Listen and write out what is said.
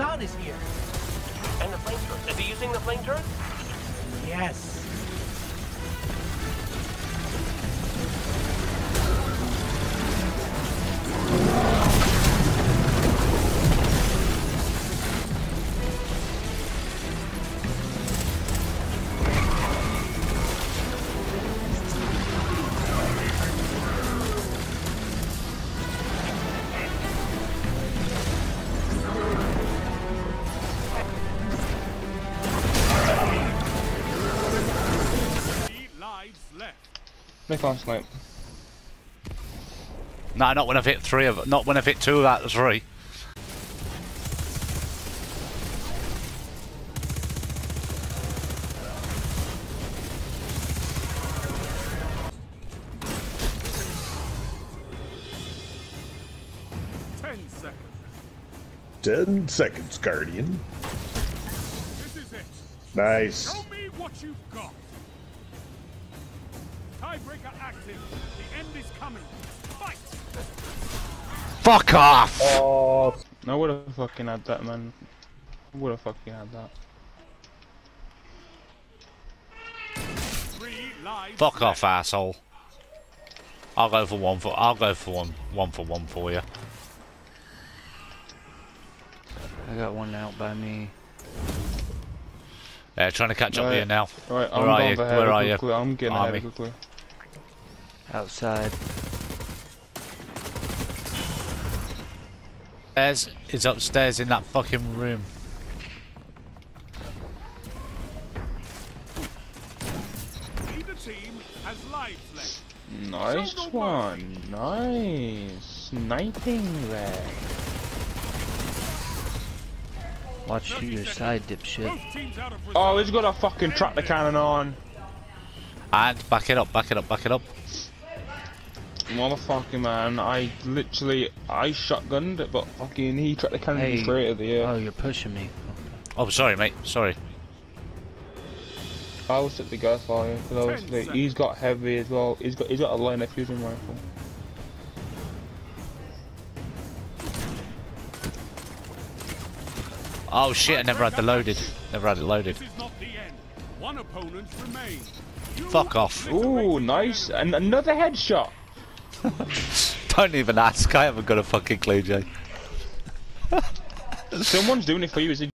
Hassan is here. And the flame turret. Is he using the flame turret? Yes. Lives left. They can't snipe. No, not when I've hit three of Not when I've hit two of that three. Ten seconds. Ten seconds, Guardian. This is it. Nice. Show me what you've got. Tiebreaker active. The end is coming. Fight. Fuck off! Oh, I would have fucking had that, man. I would have fucking had that. Fuck off, asshole. I'll go for one for. I'll go for one. One for one for you. I got one out by me. Yeah, trying to catch up Right. with you now. Right, Where I'm are going you? Where are you? quickly. I'm getting Army. ahead quickly. Outside. Ez is upstairs in that fucking room. Either team has lives left. Nice one. Nice. Sniping there. Watch your side, dipshit. Both teams out of Oh, he's got a fucking tractor cannon on. And back it up, back it up, back it up. Motherfucking man, I literally, I shotgunned it, but fucking he tried to cannon Hey. straight at the air. Oh, you're pushing me. Oh, sorry, mate. Sorry. I was at the gas fire because obviously he's got heavy as well. He's got he's got a linear fusion rifle. Oh shit! I never had the loaded. Never had it loaded. This is not the end. One opponent remains. You Fuck off. Ooh, nice, and another headshot. Don't even ask. I haven't got a fucking clue, Jay. Someone's doing it for you. Is it